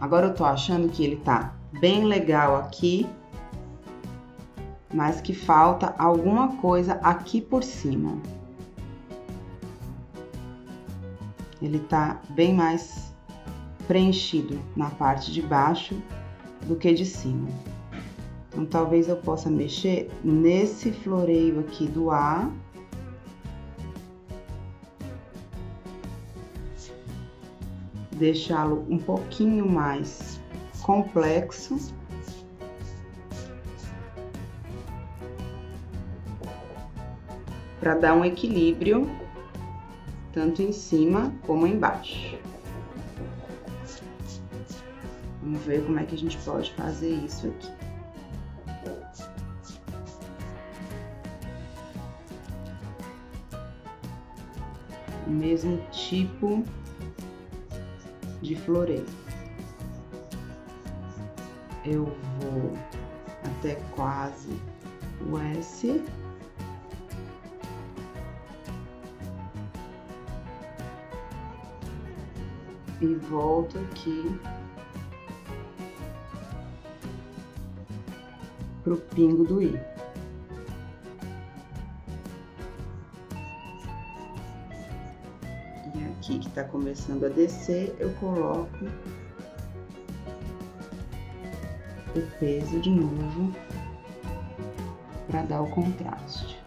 Agora eu tô achando que ele tá bem legal aqui, mas que falta alguma coisa aqui por cima. Ele tá bem mais preenchido na parte de baixo do que de cima. Então, talvez eu possa mexer nesse floreio aqui do A. Deixá-lo um pouquinho mais complexo. Para dar um equilíbrio tanto em cima como embaixo. Vamos ver como é que a gente pode fazer isso aqui. O mesmo tipo de floreio. Eu vou até quase o S. E volto aqui pro pingo do I. aqui que tá começando a descer, eu coloco o peso de novo para dar o contraste.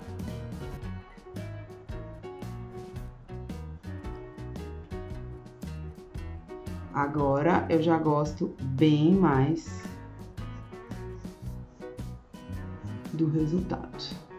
Agora eu já gosto bem mais do resultado.